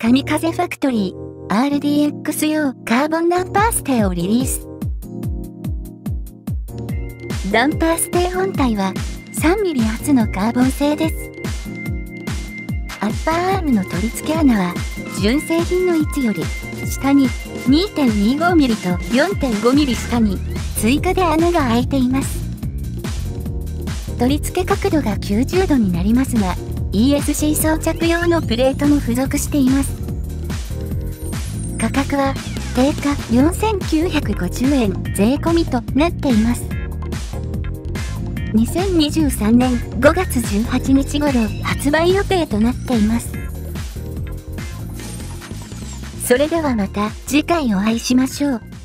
神風ファクトリー RDX 用カーボンダンパーステをリリース。ダンパーステ本体は 3mm 厚のカーボン製です。アッパーアームの取り付け穴は純正品の位置より下に 2.25mm と 4.5mm 下に追加で穴が開いています。取り付け角度が90度になりますが ESC 装着用のプレートも付属しています。価格は定価4950円税込みとなっています。2023年5月18日頃発売予定となっています。それではまた次回お会いしましょう。